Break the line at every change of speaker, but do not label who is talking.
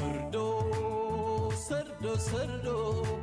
sardo sardo sardo